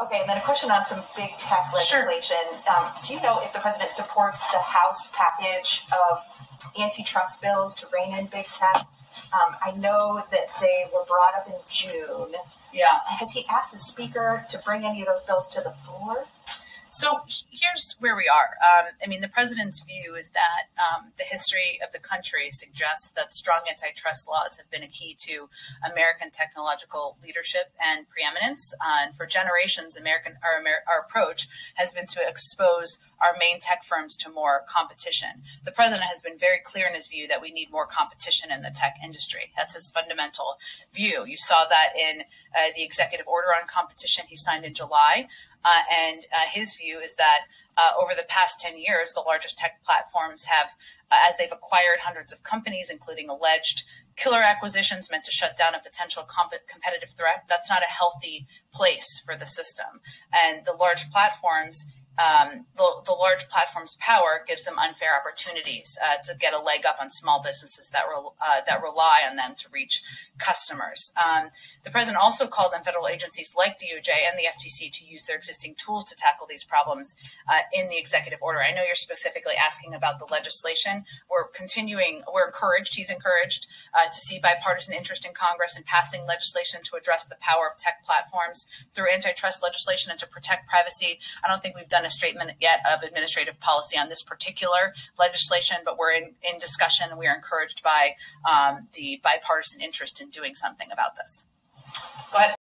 Okay, and then a question on some big tech legislation. Sure. Um, do you know if the president supports the House package of antitrust bills to rein in big tech? Um, I know that they were brought up in June. Yeah. Has he asked the speaker to bring any of those bills to the floor? So here's where we are. Um, I mean, the president's view is that um, the history of the country suggests that strong antitrust laws have been a key to American technological leadership and preeminence. Uh, and for generations, American our, our approach has been to expose our main tech firms to more competition. The president has been very clear in his view that we need more competition in the tech industry. That's his fundamental view. You saw that in uh, the executive order on competition he signed in July. Uh, and uh, his view is that uh, over the past 10 years, the largest tech platforms have, uh, as they've acquired hundreds of companies, including alleged killer acquisitions meant to shut down a potential comp- competitive threat, that's not a healthy place for the system. And the large platforms um, the, the, large platform's power gives them unfair opportunities uh, to get a leg up on small businesses that, re- uh, that rely on them to reach customers. Um, the president also called on federal agencies like DOJ and the FTC to use their existing tools to tackle these problems uh, in the executive order. I know you're specifically asking about the legislation. We're continuing, we're encouraged, he's encouraged uh, to see bipartisan interest in Congress in passing legislation to address the power of tech platforms through antitrust legislation and to protect privacy. I don't think we've done statement yet of administrative policy on this particular legislation, but we're in, in discussion. We are encouraged by um, the bipartisan interest in doing something about this. Go ahead.